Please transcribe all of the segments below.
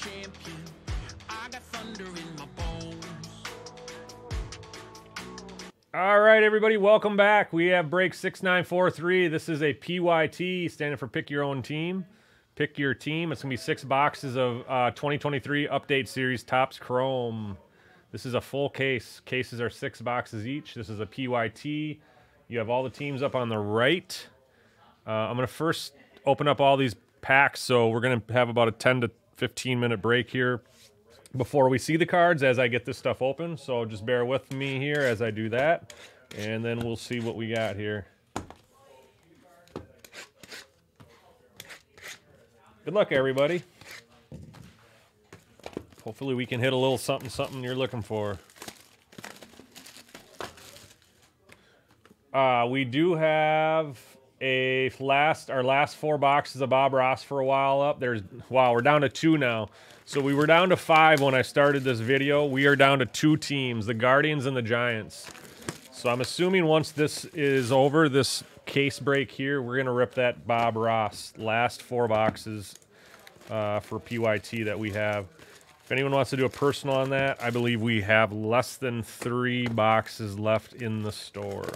champion. I got thunder in my bones. All right, everybody, welcome back. We have break 6943. This is a PYT standing for Pick Your Own Team. Pick your team. It's going to be six boxes of uh, 2023 Update Series Topps Chrome. This is a full case. Cases are six boxes each. This is a PYT. You have all the teams up on the right. Uh, I'm going to first open up all these packs, so we're going to have about a 10 to 15 minute break here before we see the cards as I get this stuff open. So just bear with me here as I do that, and then we'll see what we got here. Good luck, everybody. Hopefully we can hit a little something, something you're looking for. Uh, we do have a last, our last four boxes of Bob Ross for a while up. There's, wow, we're down to two now. So we were down to five when I started this video. We are down to two teams, the Guardians and the Giants. So I'm assuming once this is over, this case break here, we're to rip that Bob Ross last four boxes uh, for PYT that we have. If anyone wants to do a personal on that, I believe we have less than three boxes left in the store.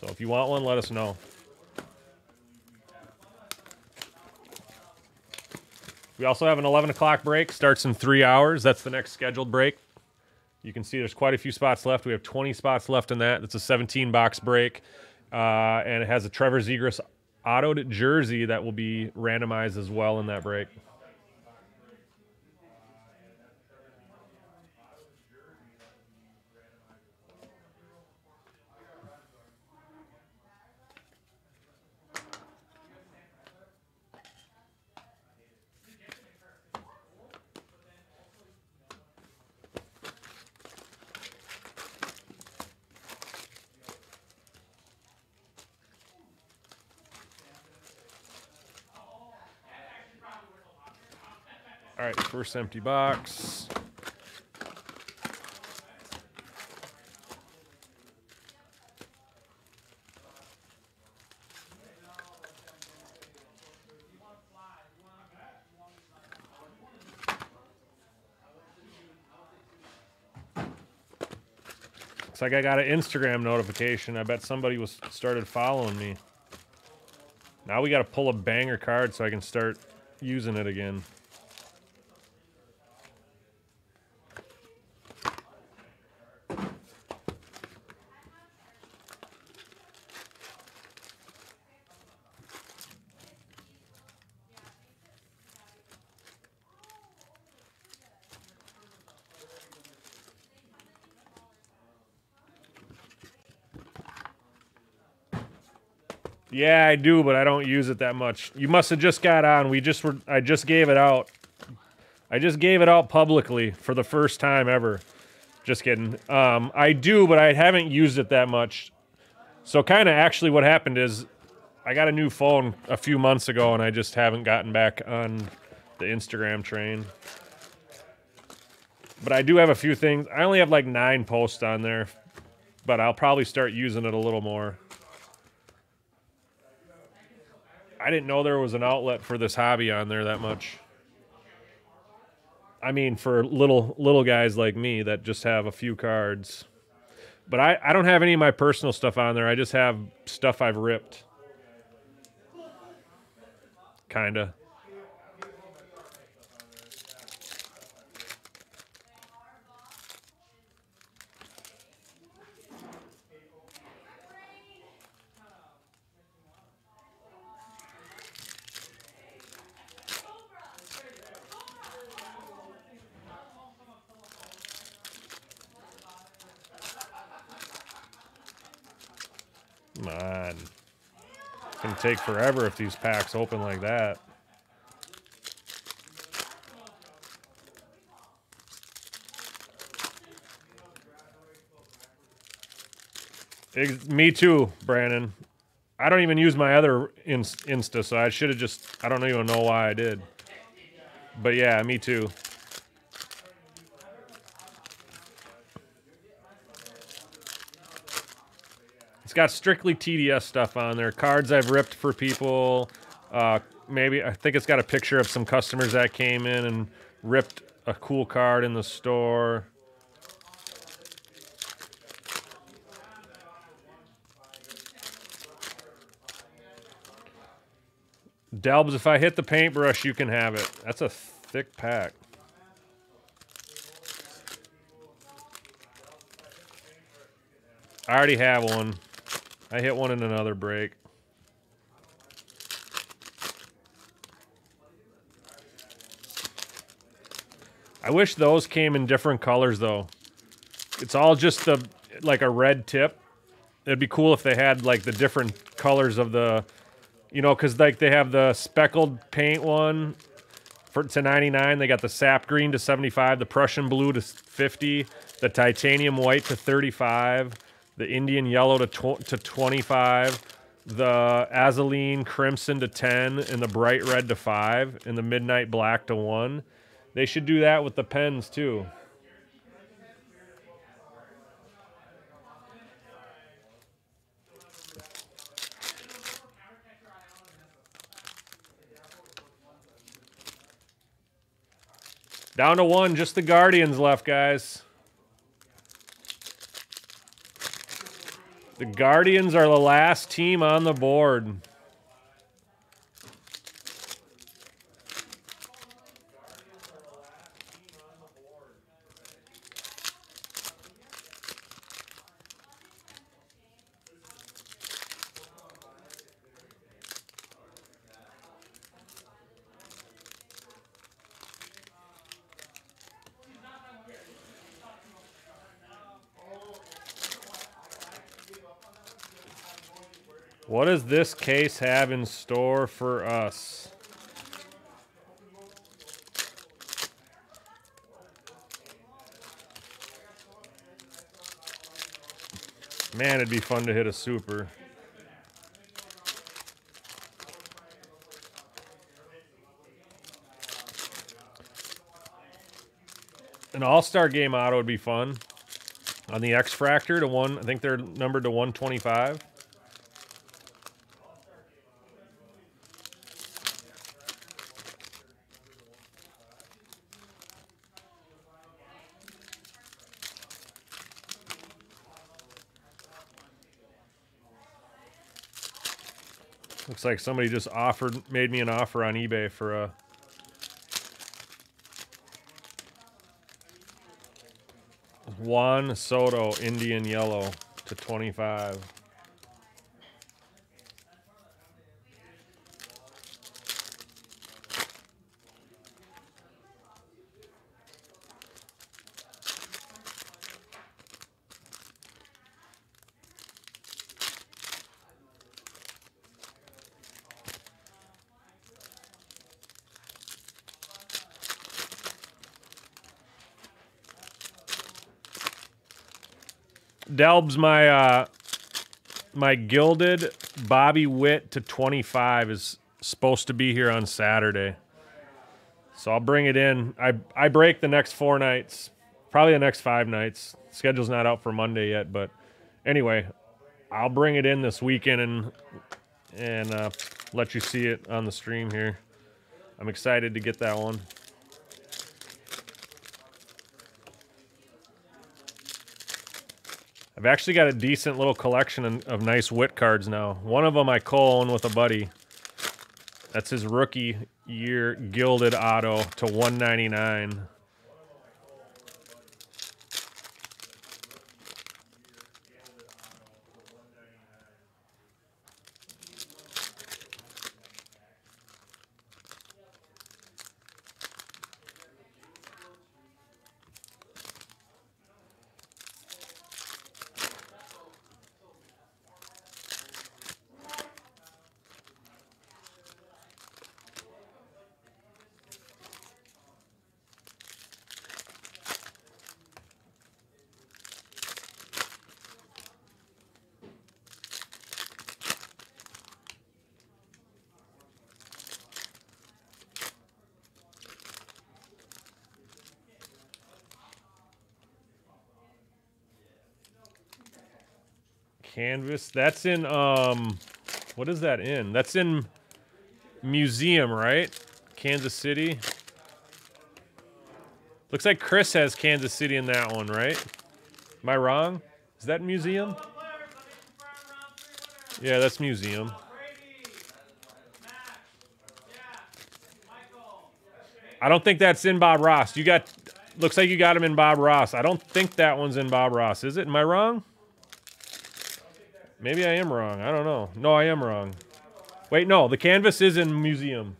So if you want one, let us know. We also have an 11 o'clock break, starts in three hours. That's the next scheduled break. You can see there's quite a few spots left. We have 20 spots left in that. It's a 17 box break, uh, and it has a Trevor Zegras autoed jersey that will be randomized as well in that break. All right, first empty box. Looks like I got an Instagram notification. I bet somebody was started following me. Now we got to pull a banger card so I can start using it again. Yeah, I do, but I don't use it that much. You must have just got on. We just were I just gave it out. I just gave it out publicly for the first time ever. Just kidding. Um, I do, but I haven't used it that much. So kind of actually what happened is I got a new phone a few months ago and I just haven't gotten back on the Instagram train. But I do have a few things. I only have like 9 posts on there, but I'll probably start using it a little more. I didn't know there was an outlet for this hobby on there that much. I mean, for little little guys like me that just have a few cards. But I, I don't have any of my personal stuff on there. I just have stuff I've ripped. Kinda. Come on. It's going to take forever if these packs open like that. Ex- me too, Brandon. I don't even use my other in- Insta, so I should have just. I don't even know why I did. But yeah, me too. Got strictly TDS stuff on there. Cards I've ripped for people. Uh, maybe I think it's got a picture of some customers that came in and ripped a cool card in the store. Delbs, if I hit the paintbrush, you can have it. That's a thick pack. I already have one. I hit one in another break. I wish those came in different colors though. It's all just the like a red tip. It'd be cool if they had like the different colors of the, you know, because like they have the speckled paint one for to 99. They got the sap green to 75, the Prussian blue to 50, the titanium white to 35, the Indian yellow to tw- to 25, the alizarin crimson to 10, and the bright red to 5, and the midnight black to 1. They should do that with the pens too. Down to one, just the Guardians left, guys. The Guardians are the last team on the board. What does this case have in store for us? Man, it'd be fun to hit a super. An all-star game auto would be fun. On the X-Fractor to one, I think they're numbered to 125. Looks like somebody just offered, made me an offer on eBay for a Juan Soto Indian Yellow to 25. Delbs my uh my gilded Bobby Witt to 25 is supposed to be here on Saturday. So I'll bring it in. I I break the next four nights. Probably the next five nights. Schedule's not out for Monday yet, but anyway, I'll bring it in this weekend and and uh, let you see it on the stream here. I'm excited to get that one. I've actually got a decent little collection of nice Witt cards now. One of them I co-own with a buddy. That's his rookie year gilded auto to 199. Canvas. That's in um what is that in? That's in museum, right? Kansas City. Looks like Chris has Kansas City in that one, right? Am I wrong? Is that museum? Yeah, that's museum. I don't think that's in Bob Ross. You got, looks like you got him in Bob Ross. I don't think that one's in Bob Ross. Is it? Am I wrong? Maybe I am wrong. I don't know. No, I am wrong. Wait, no. The canvas is in museum.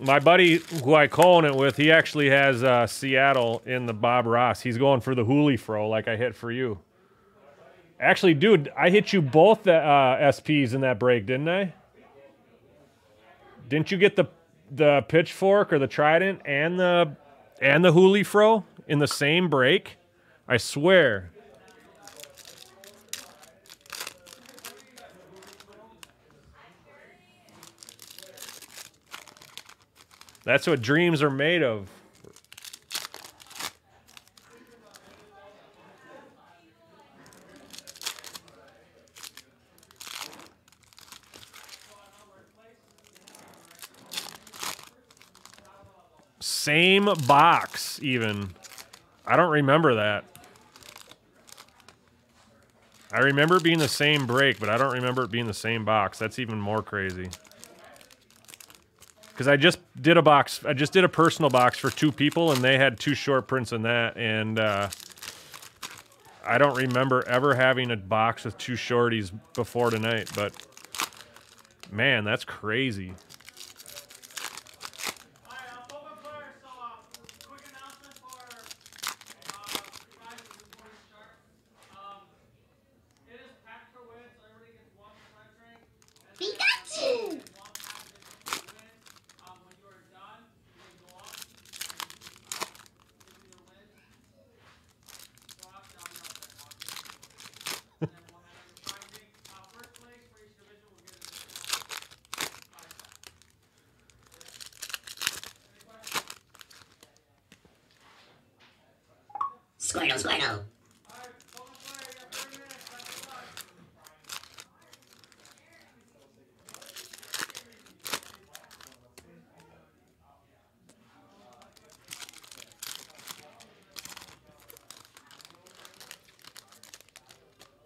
My buddy who I cone it with, he actually has uh, Seattle in the Bob Ross. He's going for the Hooley Fro like I hit for you. Actually, dude, I hit you both the uh, SPs in that break, didn't I? Didn't you get the the pitchfork or the trident and the and the Hooley Fro in the same break? I swear. That's what dreams are made of. Same box, even. I don't remember that. I remember being the same break, but I don't remember it being the same box. That's even more crazy because I just did a box. I just did a personal box for two people, and they had two short prints in that. And uh, I don't remember ever having a box with two shorties before tonight. But man, that's crazy.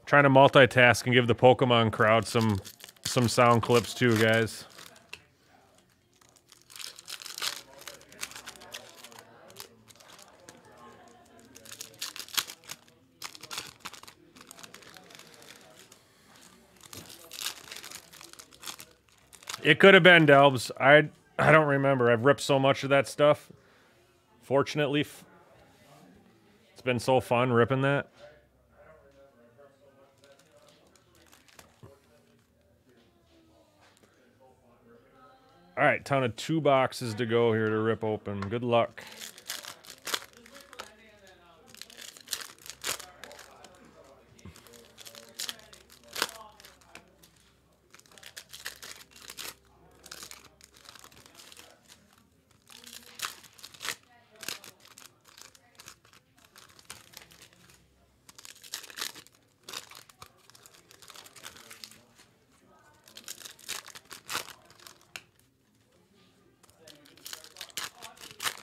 Trying to multitask and give the Pokemon crowd some some sound clips too, guys. It could have been Delbs. I I don't remember. I've ripped so much of that stuff. Fortunately, it's been so fun ripping that. All right, ton of two boxes to go here to rip open. Good luck.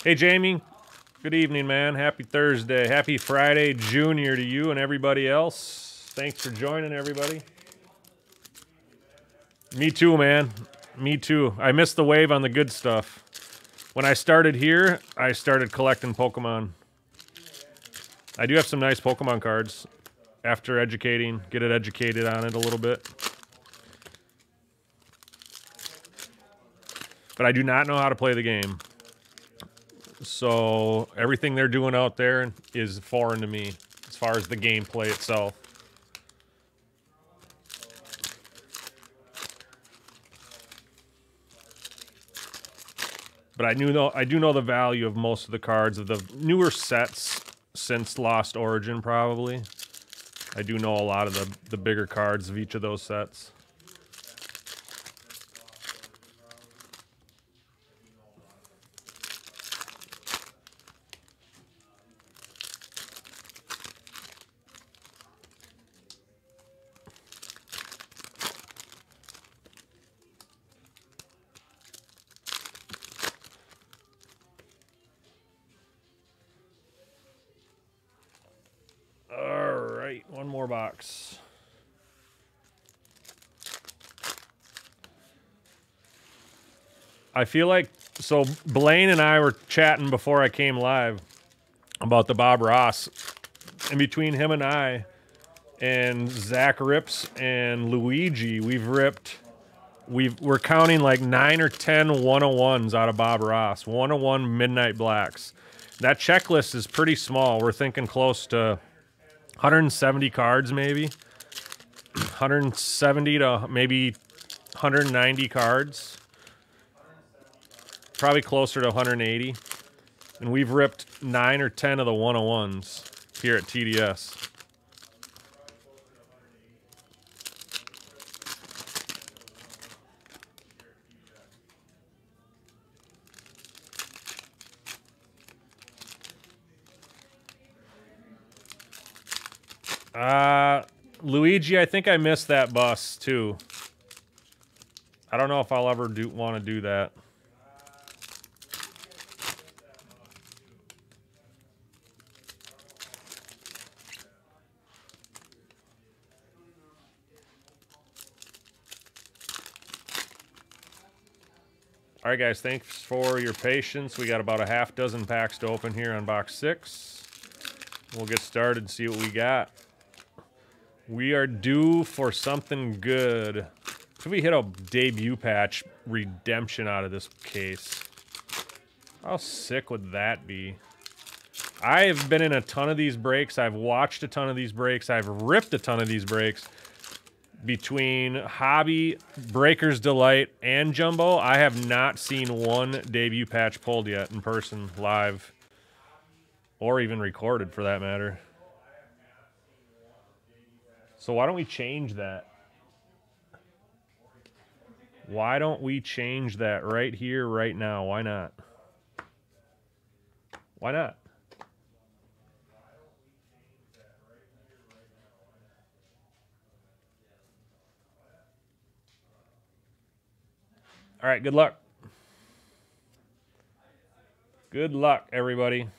Hey, Jamie. Good evening, man. Happy Thursday. Happy Friday Junior to you and everybody else. Thanks for joining, everybody. Me too, man. Me too. I missed the wave on the good stuff. When I started here, I started collecting Pokemon. I do have some nice Pokemon cards after educating, get it educated on it a little bit. But I do not know how to play the game. So everything they're doing out there is foreign to me as far as the gameplay itself. But I knew though I do know the value of most of the cards of the newer sets since Lost Origin probably. I do know a lot of the the bigger cards of each of those sets. Box. I feel like so Blaine and I were chatting before I came live about the Bob Ross. And between him and I and Zach Rips and Luigi, we've ripped we've we're counting like nine or ten 101s out of Bob Ross. 101 Midnight Blacks. That checklist is pretty small. We're thinking close to 170 cards maybe. 170 to maybe 190 cards. Probably closer to 180. And we've ripped 9 or 10 of the 101s here at TDS. Uh, Luigi, I think I missed that bus too. I don't know if I'll ever do want to do that. All right, guys, thanks for your patience. We got about a half dozen packs to open here on box six. We'll get started and see what we got. We are due for something good. Could we hit a debut patch redemption out of this case? How sick would that be? I've been in a ton of these breaks. I've watched a ton of these breaks. I've ripped a ton of these breaks. Between Hobby, Breaker's Delight, and Jumbo, I have not seen one debut patch pulled yet in person, live, or even recorded for that matter. So why don't we change that? Why don't we change that right here, right now? Why not? Why not? All right, good luck. Good luck, everybody.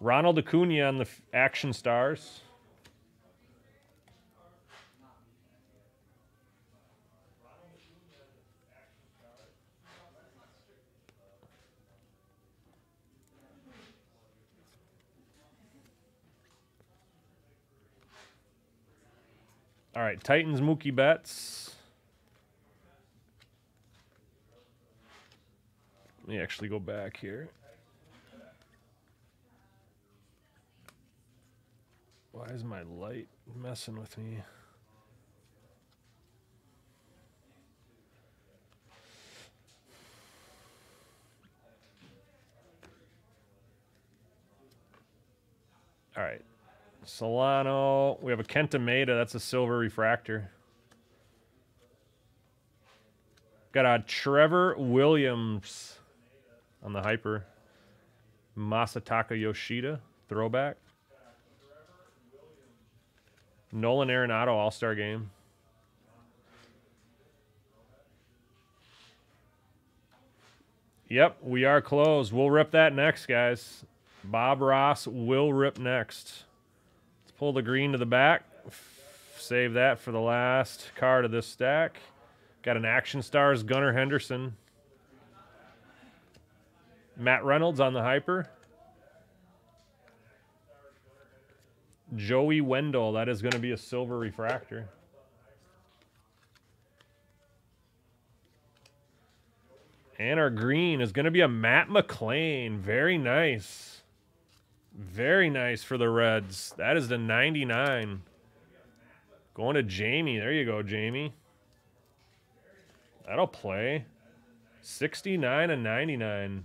Ronald Acuna on the Action Stars. All right, Titans Mookie Betts. Let me actually go back here. Why is my light messing with me? All right. Solano. We have a Kenta Maeda. That's a silver refractor. Got a Trevor Williams on the hyper. Masataka Yoshida throwback. Nolan Arenado All Star Game. Yep, we are closed. We'll rip that next, guys. Bob Ross will rip next. Let's pull the green to the back. Save that for the last card of this stack. Got an Action Stars Gunnar Henderson. Matt Reynolds on the hyper. Joey Wendle. That is going to be a silver refractor. And our green is going to be a Matt McLain. Very nice. Very nice for the Reds. That is the 99. Going to Jamie. There you go, Jamie. That'll play. 69 and 99.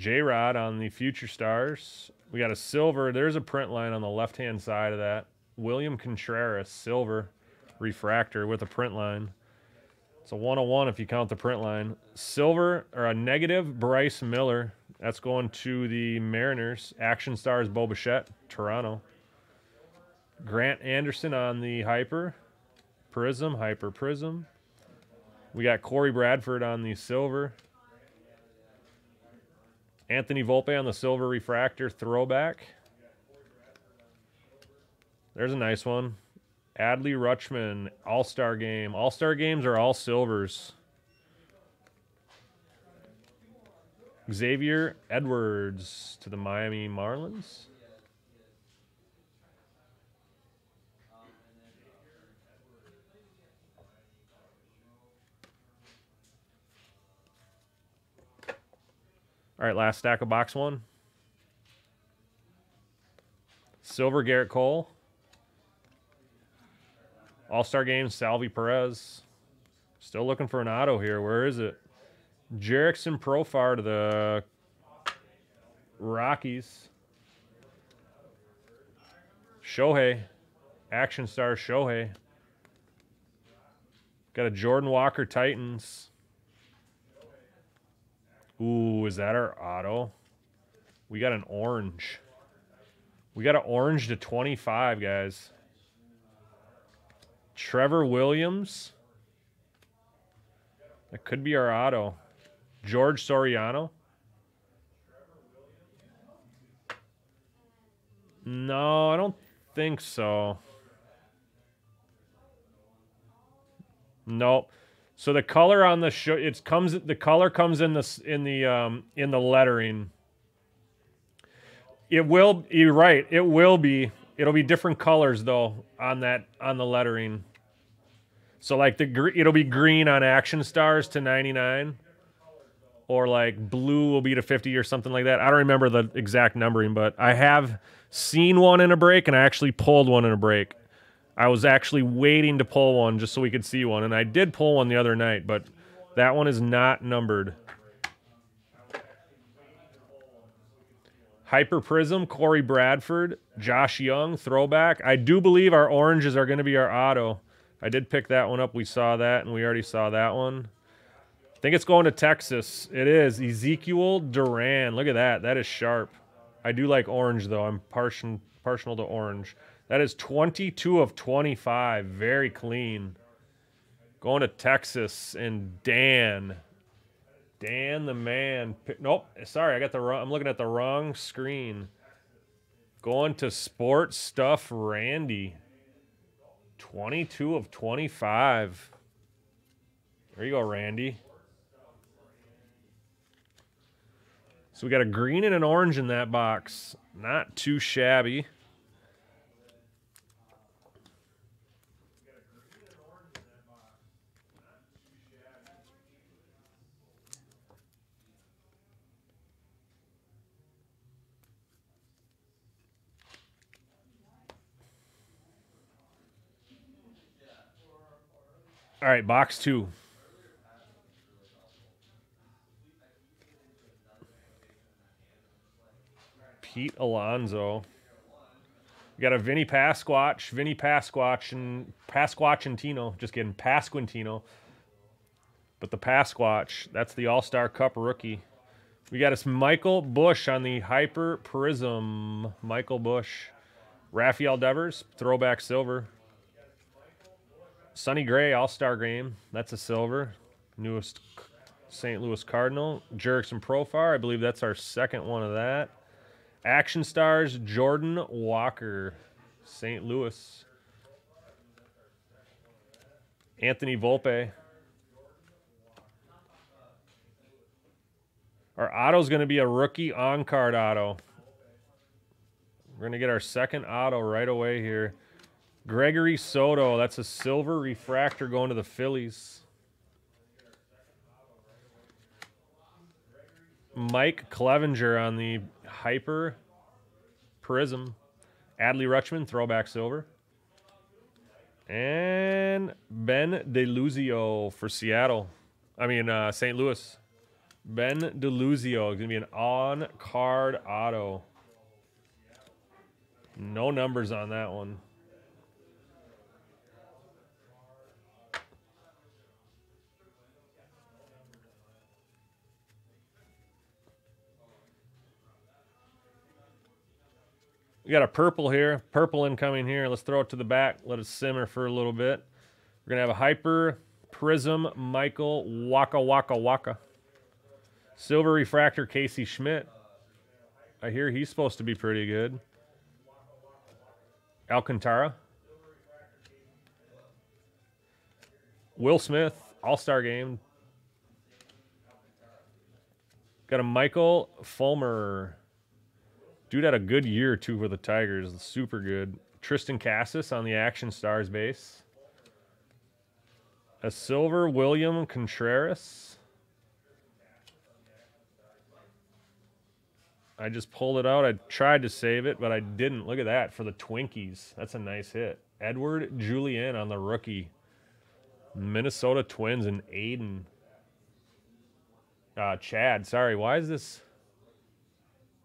J Rod on the Future Stars. We got a silver. There's a print line on the left hand side of that. William Contreras, silver refractor with a print line. It's a 101 if you count the print line. Silver or a negative Bryce Miller That's going to the Mariners. Action Stars Bo Bichette, Toronto. Grant Anderson on the Hyper. Prism, Hyper Prism. We got Cody Bradford on the Silver. Anthony Volpe on the Silver Refractor Throwback. There's a nice one. Adley Rutschman, All Star Game. All Star Games are all silvers. Xavier Edwards to the Miami Marlins. All right, last stack of box one. Silver Gerrit Cole. All Star Games, Salvy Perez. Still looking for an auto here. Where is it? Jurickson Profar to the Rockies. Shohei. Action star Shohei. Got a Jordan Walker Titans. Ooh, is that our auto? We got an orange. We got an orange to 25, guys. Trevor Williams. That could be our auto. George Soriano. No, I don't think so. Nope. So the color on the show it comes the color comes in the in the um in the lettering. It will you're right. It will be it'll be different colors though on that on the lettering. So like the it'll be green on Action Stars to 99 or like blue will be to 50 or something like that. I don't remember the exact numbering, but I have seen one in a break and I actually pulled one in a break. I was actually waiting to pull one just so we could see one and I did pull one the other night, but that one is not numbered. Hyper Prism, Cody Bradford, Josh Jung, throwback. I do believe our oranges are going to be our auto. I did pick that one up. We saw that, and we already saw that one. I think it's going to Texas. It is. Ezekiel Duran. Look at that. That is sharp. I do like orange, though. I'm partial, partial to orange. That is 22 of 25. Very clean. Going to Texas and Dan. Dan the man. Nope. Sorry, I got the wrong. I'm looking at the wrong screen. Going to Sports Stuff Randy. 22 of 25. There you go, Randy. So we got a green and an orange in that box. Not too shabby. All right, box two. Pete Alonso. We got a Vinny Pasquatch, Vinny Pasquatch, and Pasquatch and Tino. Just kidding, Pasquantino. But the Pasquatch, that's the All Star Cup rookie. We got us Michael Busch on the Hyper Prism. Michael Busch. Rafael Devers, throwback silver. Sonny Gray, All Star Game. That's a silver. Newest St. Louis Cardinal. Jurickson Profar. I believe that's our second one of that. Action Stars, Jordan Walker, St. Louis. Anthony Volpe. Our auto is going to be a rookie on card auto. We're going to get our second auto right away here. Gregory Soto, that's a silver refractor going to the Phillies. Mike Clevinger on the Hyper Prism. Adley Rutschman, throwback silver. And Ben DeLuzio for Seattle. I mean, uh, St. Louis. Ben DeLuzio is going to be an on-card auto. No numbers on that one. We got a purple here. Purple incoming here. Let's throw it to the back. Let it simmer for a little bit. We're to have a Hyper Prism Michael Waka Waka Waka. Silver Refractor Casey Schmitt. I hear he's supposed to be pretty good. Alcantara. Will Smith, All Star game. Got a Michael Fulmer. Dude had a good year too for the Tigers. Super good. Triston Casas on the Action Stars base. A silver William Contreras. I just pulled it out. I tried to save it, but I didn't. Look at that for the Twinkies. That's a nice hit. Edward Julien on the rookie. Minnesota Twins and Aiden. Uh, Chad, sorry. Why is this?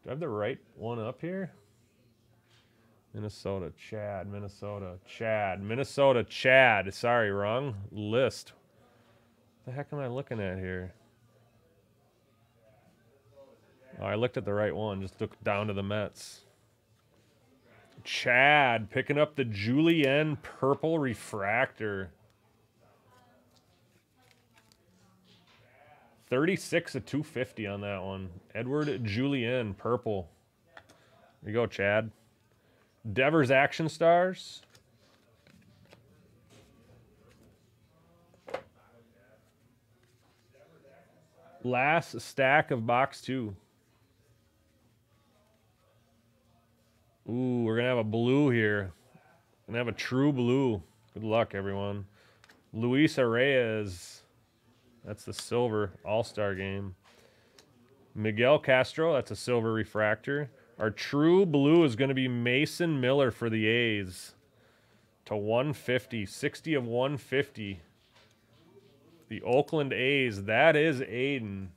Do I have the right one up here? Minnesota, Chad, Minnesota, Chad, Minnesota, Chad. Sorry, wrong list. What the heck am I looking at here? Oh, I looked at the right one. Just look down to the Mets. Chad picking up the Julien Purple Refractor. 36 to 250 on that one. Edward Julien, purple. There you go, Chad. Devers Action Stars. Last stack of box two. Ooh, we're going to have a blue here. Going to have a true blue. Good luck, everyone. Luis Reyes. That's the silver all-star game. Miguel Castro, that's a silver refractor. Our true blue is going to be Mason Miller for the A's. To 150. 60 of 150. The Oakland A's. That is Aiden.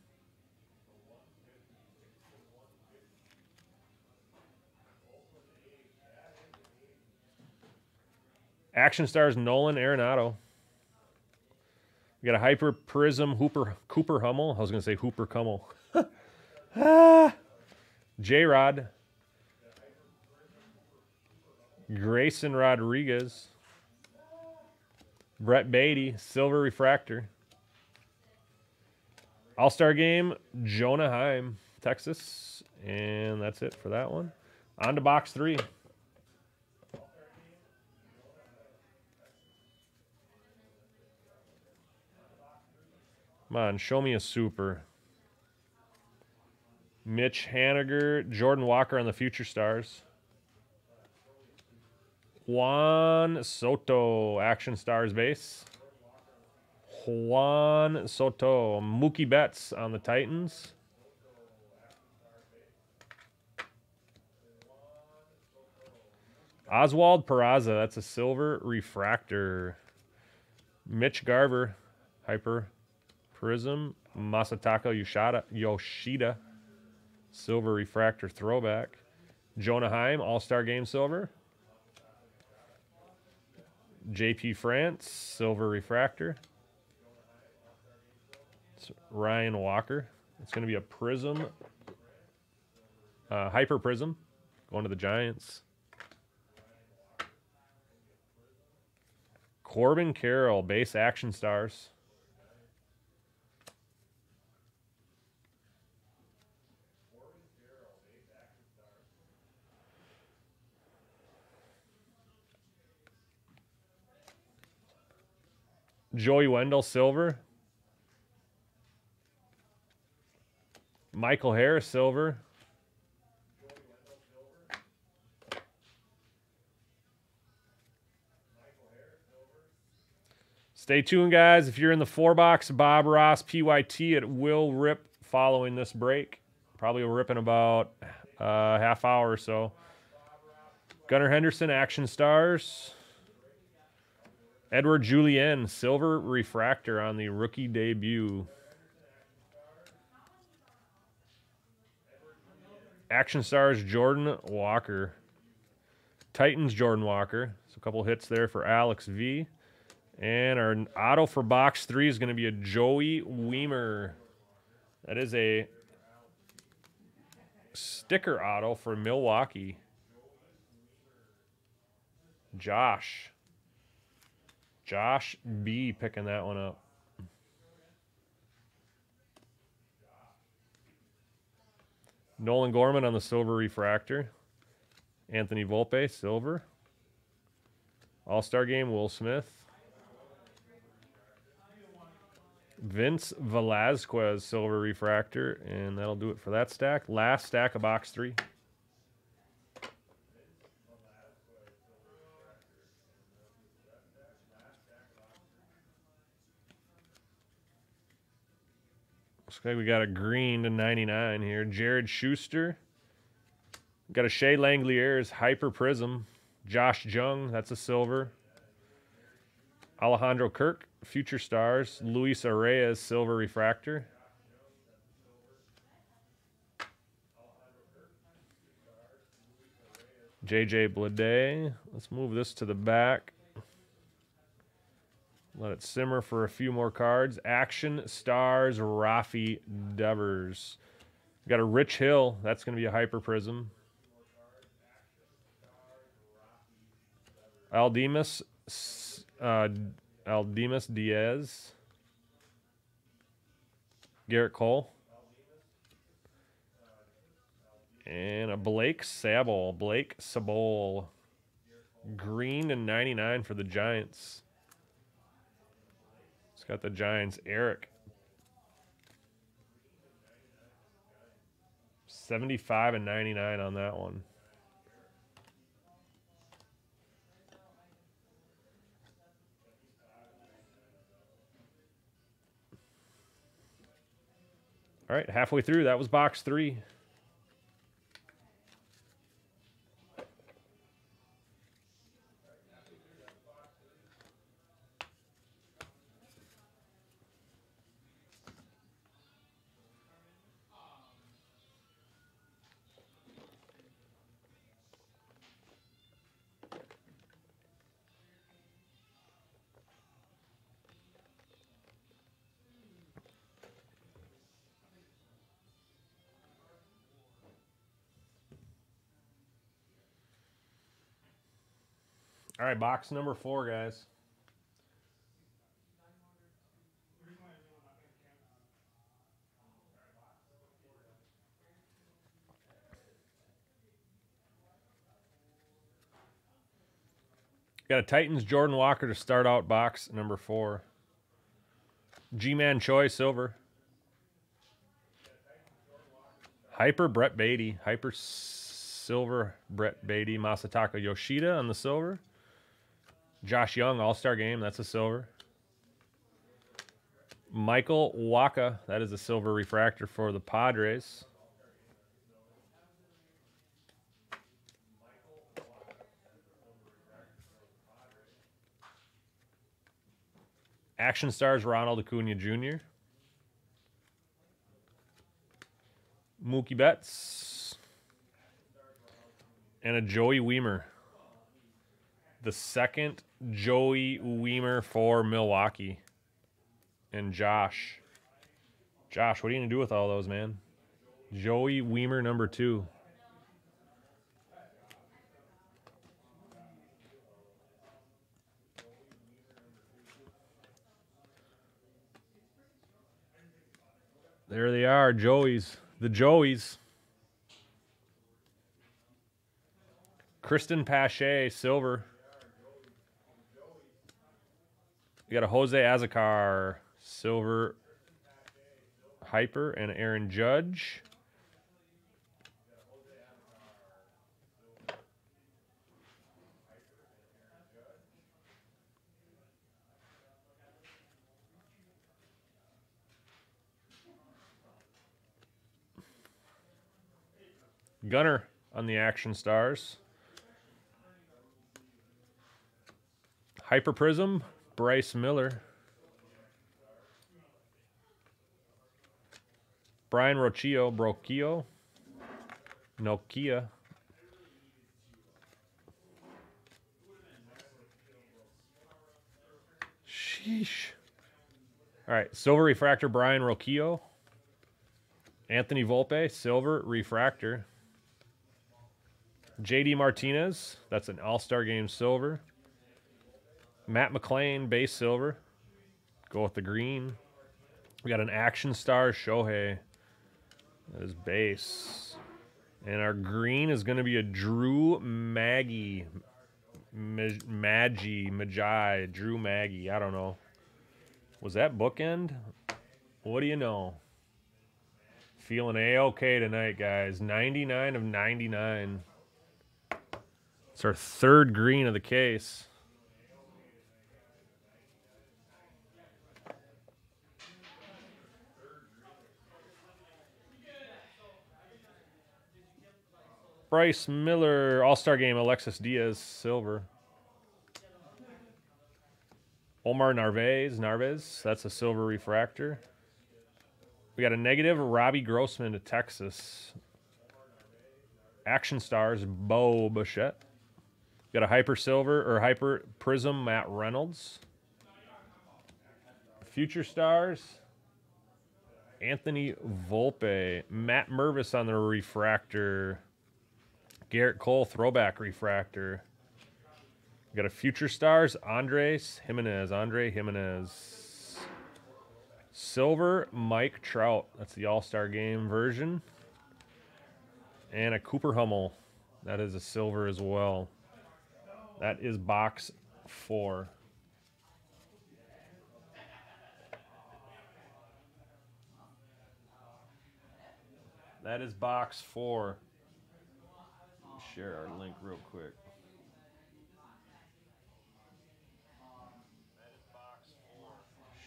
Action Stars Nolan Arenado. We got a Hyper Prism Hooper Cooper Hummel. I was going to say Hooper Cummel. ah. J Rod. Grayson Rodriguez. Brett Baty, Silver Refractor. All Star Game, Jonah Heim, Texas. And that's it for that one. On to box three. Come on, show me a super. Mitch Haniger, Jordan Walker on the Future Stars. Juan Soto, Action Stars base. Juan Soto, Mookie Betts on the Titans. Oswald Peraza, that's a silver refractor. Mitch Garver, hyper prism. Masataka Yoshida, Yoshida, silver refractor throwback. Jonah Heim, All Star Game silver. JP France, silver refractor. It's Ryan Walker. It's going to be a prism, uh, hyper prism, going to the Giants. Corbin Carroll, base action stars. Joey Wendle, silver. Michael Harris, silver. Stay tuned, guys. If you're in the four box, Bob Ross PYT, it will rip following this break. Probably will rip in about a uh, half hour or so. Gunnar Henderson, Action Stars. Edouard Julien, silver refractor on the rookie debut. Action Stars Jordan Walker. Titans Jordan Walker. So a couple hits there for Alex V. And our auto for box three is going to be a Joey Wiemer. That is a sticker auto for Milwaukee. Josh. Josh B picking that one up. Nolan Gorman on the silver refractor. Anthony Volpe, silver. All Star game, Will Smith. Vince Velasquez, silver refractor. And that'll do it for that stack. Last stack of box three. Looks like we got a green to 99 here. Jared Schuster. Got a Shea Langeliers Hyper Prism. Josh Jung, that's a silver. Alejandro Kirk, Future Stars. Luis Arraez, Silver Refractor. JJ Bleday. Let's move this to the back. Let it simmer for a few more cards. Action Stars Rafi Devers. We got a Rich Hill. That's going to be a Hyper Prism. Aldemus, uh, Aldemus Diaz. Gerrit Cole. And a Blake Sabol. Blake Sabol. Green and 99 for the Giants. Got the Giants. Eric. 75 and 99 on that one. All right, halfway through. That was box three. All right, box number four, guys. Got a Titans Jordan Walker to start out box number four. Ji-Man Choi silver. Hyper Brett Baty. Hyper silver Brett Baty. Masataka Yoshida on the silver. Josh Jung, All Star game. That's a silver. Michael Wacha. That is a silver refractor for the Padres. Action Stars Ronald Acuna Jr. Mookie Betts. And a Joey Wiemer. The second Joey Wiemer for Milwaukee. And Josh. Josh, what are you going to do with all those, man? Joey Wiemer number two. There they are, Joey's. The Joeys. Cristian Pache, silver. We got a Jose Azocar, silver hyper, and Aaron Judge. Gunnar on the Action Stars. Hyper Prism, Bryce Miller. Brayan Rocchio, Brocchio. Nokia. Sheesh. All right, Silver Refractor, Brayan Rocchio. Anthony Volpe, Silver Refractor. JD Martinez, that's an All Star Game silver. Matt McLain, base silver. Go with the green. We got an Action Star Shohei. That is base. And our green is going to be a Drew Maggie. Magi, Magi, Drew Maggie. I don't know. Was that bookend? What do you know? Feeling A-okay tonight, guys. 99 of 99. It's our third green of the case. Bryce Miller, All Star Game, Alexis Diaz, silver. Omar Narvaez, Narvaez, that's a silver refractor. We got a negative, Robbie Grossman to Texas. Action Stars, Bo Bichette. Got a Hyper Silver or Hyper Prism, Matt Reynolds. Future Stars, Anthony Volpe. Matt Mervis on the refractor. Gerrit Cole throwback refractor. We got a Future Stars, Andres Gimenez. Andre Gimenez. Silver, Mike Trout. That's the All Star Game version. And a Cooper Hummel. That is a silver as well. That is box four. That is box four share our link real quick.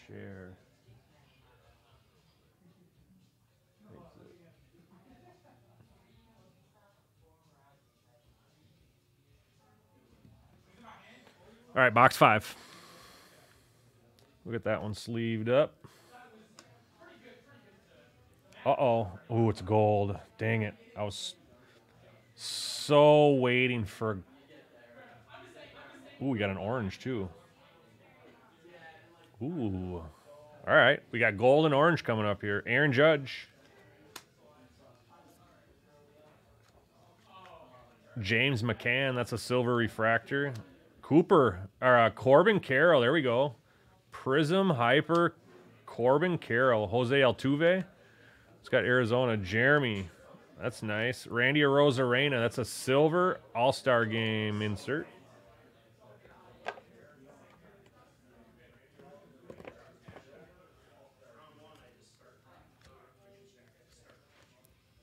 Share. All right, box five. Look at that one sleeved up. Uh-oh. Oh, it's gold. Dang it. I was so waiting for. Ooh, we got an orange too. Ooh. All right. We got gold and orange coming up here. Aaron Judge. James McCann. That's a silver refractor. Cooper. Or uh, Corbin Carroll. There we go. Prism Hyper Corbin Carroll. Jose Altuve. It's got Arizona. Jeremy. That's nice. Randy Arozarena. That's a silver All-Star Game insert.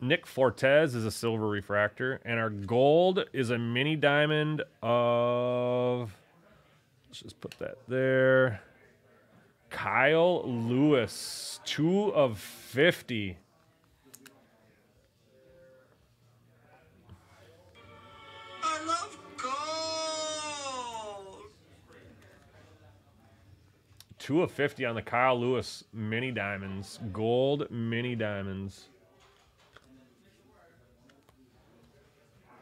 Nick Fortes is a silver refractor. And our gold is a mini diamond of... Let's just put that there. Kyle Lewis. Two of 50. Two of 50 on the Kyle Lewis mini diamonds. Gold mini diamonds.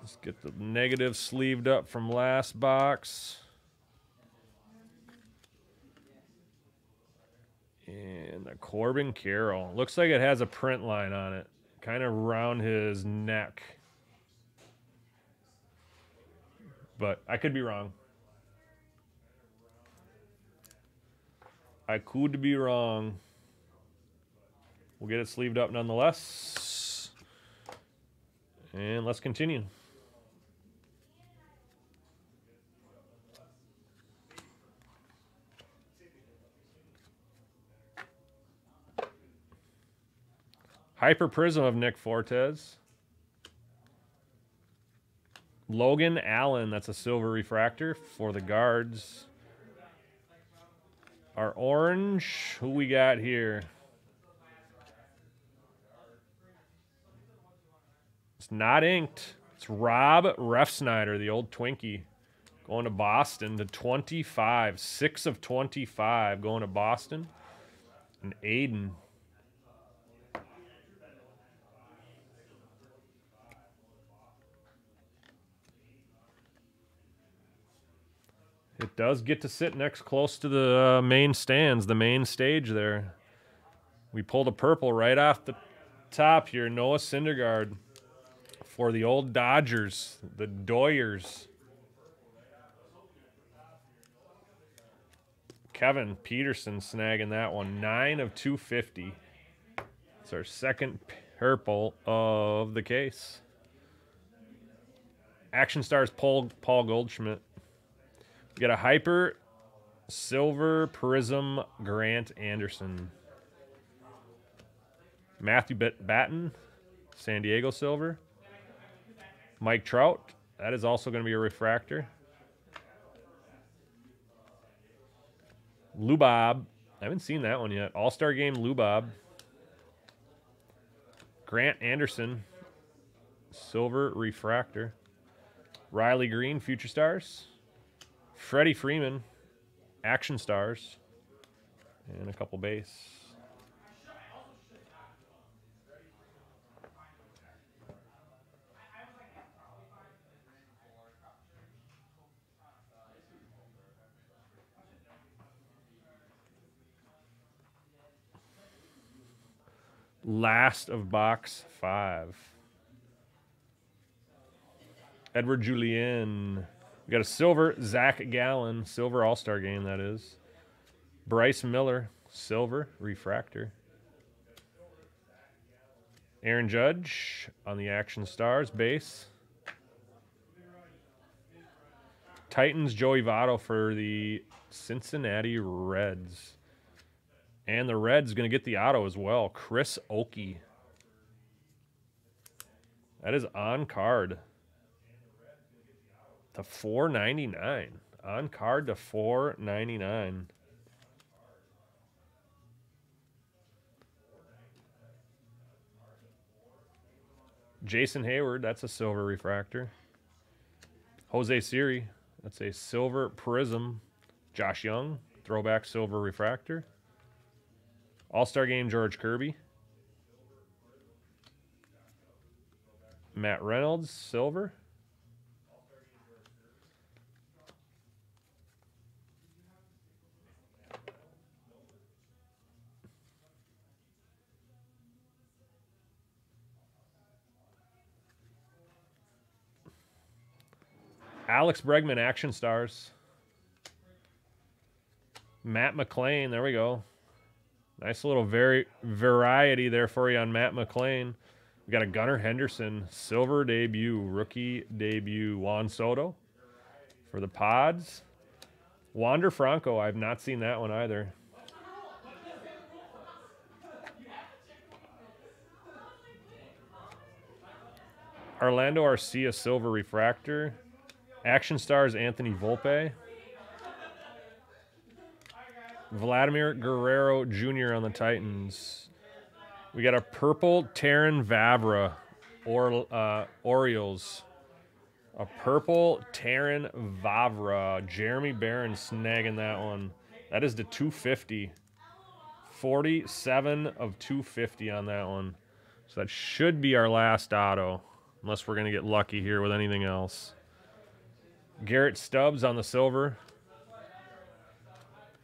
Let's get the negative sleeved up from last box. And the Corbin Carroll. Looks like it has a print line on it. Kind of around his neck. But I could be wrong. I could be wrong. We'll get it sleeved up nonetheless. And let's continue. Hyper Prism of Nick Fortes. Logan Allen, that's a silver refractor for the guards. Our orange, who we got here? It's not inked. It's Rob Refsnyder, the old Twinkie. Going to Boston to 25. 6 of 25 going to Boston. And Aiden It does get to sit next close to the uh, main stands, the main stage there. We pulled a purple right off the top here. Noah Syndergaard. For the old Dodgers, the Doyers. Kevin Peterson snagging that one. 9 of 250. It's our second purple of the case. Action Stars Paul, Paul Goldschmidt. We got a Hyper Silver Prism Grant Anderson. Matthew Batten, San Diego Silver. Mike Trout, that is also going to be a refractor. Lubob, I haven't seen that one yet. All Star Game Lubob. Grant Anderson, Silver Refractor. Riley Greene, Future Stars. Freddie Freeman, Action Stars. And a couple base. Last of box five. Edward Julien. We got a silver Zach Gallen, silver All Star game, that is. Bryce Miller, silver refractor. Aaron Judge on the Action Stars base. Titans Joey Votto for the Cincinnati Reds. And the Reds going to get the auto as well. Chris Oakey. That is on card to 499 on card to 499 Jason Heyward, that's a silver refractor. Jose Siri, that's a silver prism. Josh Jung, throwback silver refractor. All-Star Game George Kirby. Matt Reynolds, silver. Alex Bregman, Action Stars. Matt McLain, there we go. Nice little very variety there for you on Matt McLain. We got a Gunnar Henderson silver debut, rookie debut. Juan Soto for the Pods. Wander Franco, I've not seen that one either. Orlando Arcia silver refractor. Action stars Anthony Volpe. Vladimir Guerrero Jr. on the Titans. We got a purple Terrin Vavra or uh, Orioles. A purple Terrin Vavra. Jeremy Barron snagging that one. That is the 250. 47 of 250 on that one. So that should be our last auto. Unless we're going to get lucky here with anything else. Garrett Stubbs on the silver.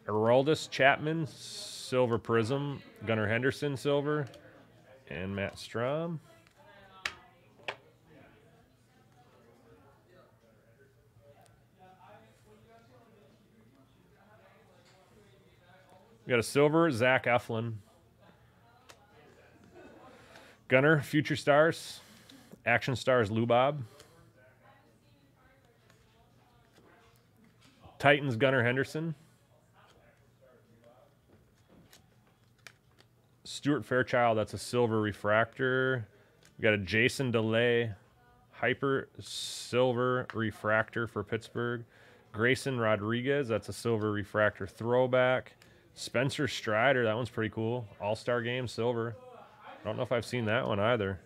Aroldis Chapman, silver prism. Gunnar Henderson, silver. And Matt Strahm. We got a silver, Zach Eflin. Gunnar, Future Stars. Action Stars, Lubob. Titans Gunnar Henderson. Stuart Fairchild, that's a silver refractor. We got a Jason DeLay, hyper silver refractor for Pittsburgh. Grayson Rodriguez, that's a silver refractor throwback. Spencer Strider, that one's pretty cool. All Star Game silver. I don't know if I've seen that one either.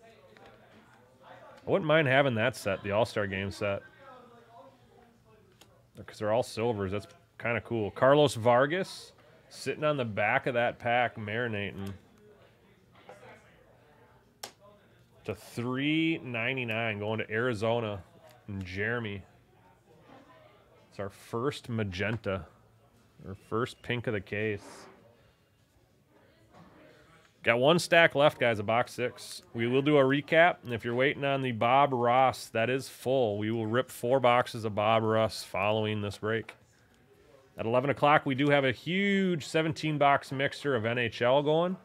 I wouldn't mind having that set, the All Star Game set because they're all silvers. That's kind of cool. Carlos Vargas sitting on the back of that pack, marinating. To 399 going to Arizona and Jeremy. It's our first magenta. Our first pink of the case. Got one stack left, guys, of box six. We will do a recap, and if you're waiting on the Bob Ross, that is full. We will rip four boxes of Bob Ross following this break. At 11 o'clock, we do have a huge 17-box mixture of NHL going.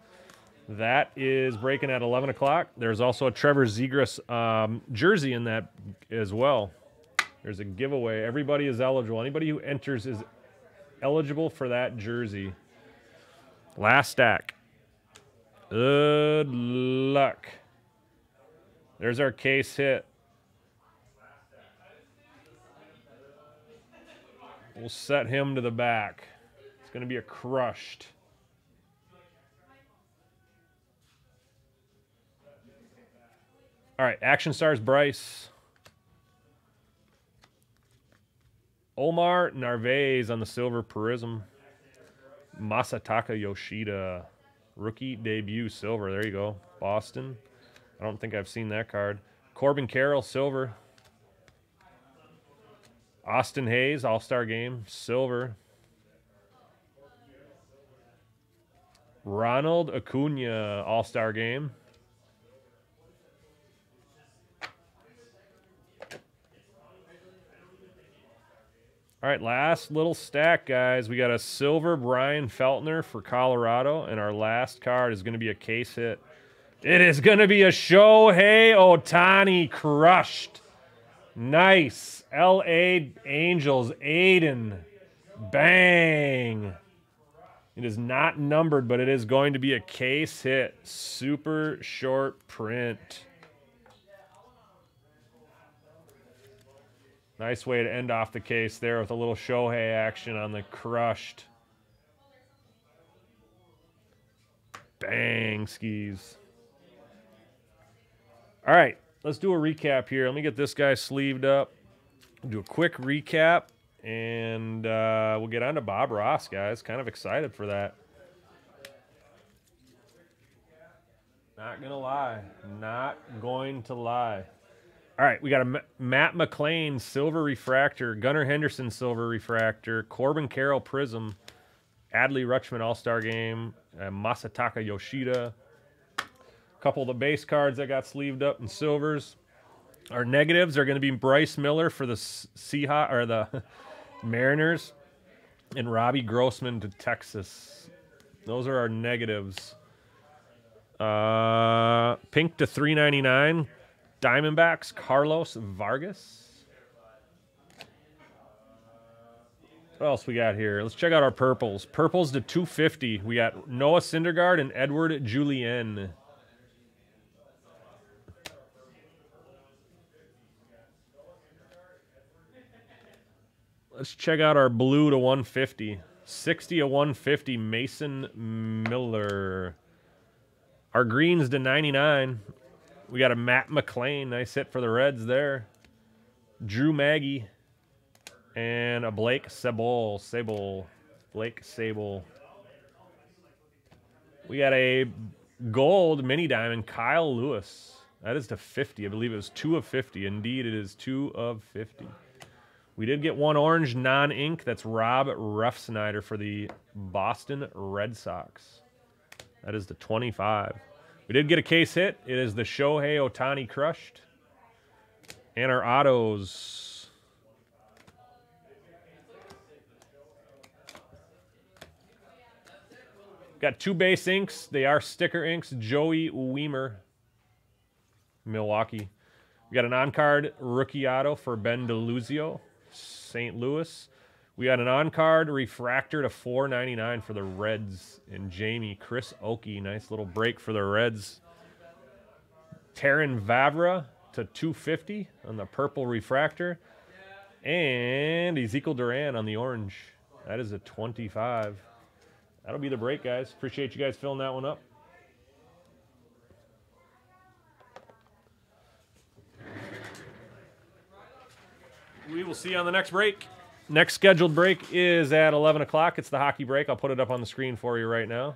That is breaking at 11 o'clock. There's also a Trevor Zegras um, jersey in that as well. There's a giveaway. Everybody is eligible. Anybody who enters is eligible for that jersey. Last stack. Good luck. There's our case hit. We'll set him to the back. It's going to be a crushed. All right, Action Stars Bryce. Omar Narvaez on the silver Prism. Masataka Yoshida. Rookie debut silver. There you go. Boston. I don't think I've seen that card. Corbin Carroll, silver. Austin Hays, All Star Game, silver. Ronald Acuna, All Star Game. All right, last little stack, guys. We got a silver Brian Feltner for Colorado, and our last card is going to be a case hit. It is going to be a Shohei Ohtani crushed. Nice. L.A. Angels, Aiden. Bang. It is not numbered, but it is going to be a case hit. Super short print. Nice way to end off the case there with a little Shohei action on the crushed. Bang skis. All right, let's do a recap here. Let me get this guy sleeved up. Do a quick recap, and uh, we'll get on to Bob Ross, guys. Kind of excited for that. Not gonna lie. Not going to lie. All right, we got a M Matt McLain silver refractor, Gunnar Henderson silver refractor, Corbin Carroll prism, Adley Rutschman All Star Game, uh, Masataka Yoshida. A couple of the base cards that got sleeved up in silvers. Our negatives are going to be Bryce Miller for the Seahawks or the Mariners, and Robbie Grossman to Texas. Those are our negatives. Uh, pink to 399. Diamondbacks, Carlos Vargas. What else we got here? Let's check out our purples. Purples to 250. We got Noah Syndergaard and Edward Julien. Let's check out our blue to 150. 60 to 150, Mason Miller. Our greens to 99. We got a Matt McLain. Nice hit for the Reds there. Drew Maggie. And a Blake Sabol. Sabol. Blake Sabol. We got a gold mini diamond, Kyle Lewis. That is to 50. I believe it was 2 of 50. Indeed, it is 2 of 50. We did get one orange non-ink. That's Rob Refsnyder for the Boston Red Sox. That is the 25. We did get a case hit. It is the Shohei Ohtani crushed. And our autos. Got two base inks. They are sticker inks. Joey Wiemer, Milwaukee. We got an on-card rookie auto for Ben DeLuzio, St. Louis. We got an on-card refractor to 4.99 for the Reds and Jamie Chris Oakey. Nice little break for the Reds. Terrin Vavra to 250 on the purple refractor. And Ezekiel Duran on the orange. That is a 25. That'll be the break, guys. Appreciate you guys filling that one up. We will see you on the next break. Next scheduled break is at 11 o'clock. It's the hockey break. I'll put it up on the screen for you right now.